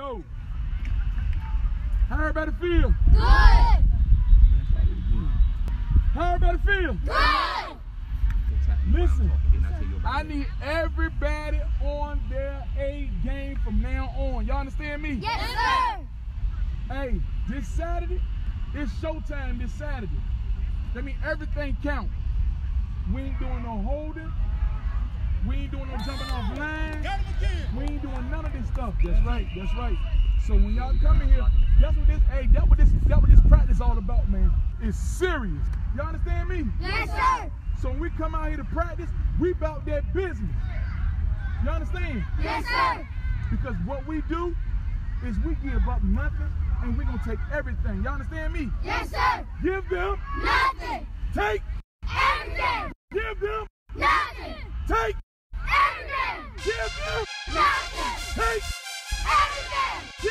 Yo. How everybody feel? Good. How everybody feel? Good. Listen, I need everybody on their A game from now on. Y'all understand me? Yes, sir. Hey, this Saturday, it's showtime this Saturday. That means everything count. We ain't doing no holding. We ain't doing no jumping off line. We ain't doing none of this stuff. That's right. That's right. So when y'all come in here, that's what this. Hey, that what this. That what this practice all about, man. It's serious. Y'all understand me? Yes, sir. So when we come out here to practice, we about that business. You all understand? Yes, sir. Because what we do is we give up nothing and we gonna take everything. Y'all understand me? Yes, sir. Give them, Nothing. take, Everything. give them, Nothing. take, Everything. give them, Nothing.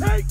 Hey!